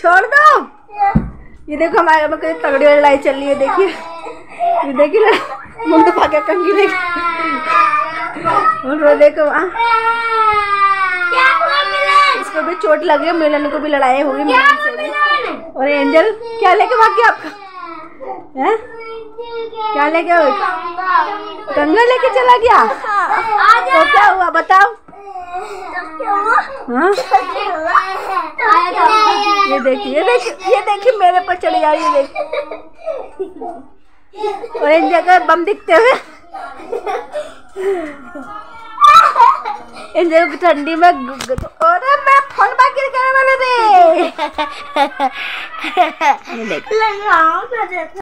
छोड़ दो। ये देखो हमारे में कोई तगड़ी वाली लड़ाई चल रही है देखिए। ये देखिए मुंडू भागे कंगी देखिए और देखो वहाँ इसको भी चोट लगी है मिलन को भी लड़ाई होगी मिलन से भी। और एंजल क्या लेके भाग गया आपका? हैं? क्या लेके गंगा लेके चला गया? तो क्या हुआ बताओ। हाँ? ये देखिए, ये देखिए ये देखिए मेरे पर चली जा रही है देखिए। और इन जगह बम दिखते हुए इन जगह ठंडी में और मैं फ़ोन पर गिर गए वाले थे ये देख लगाओ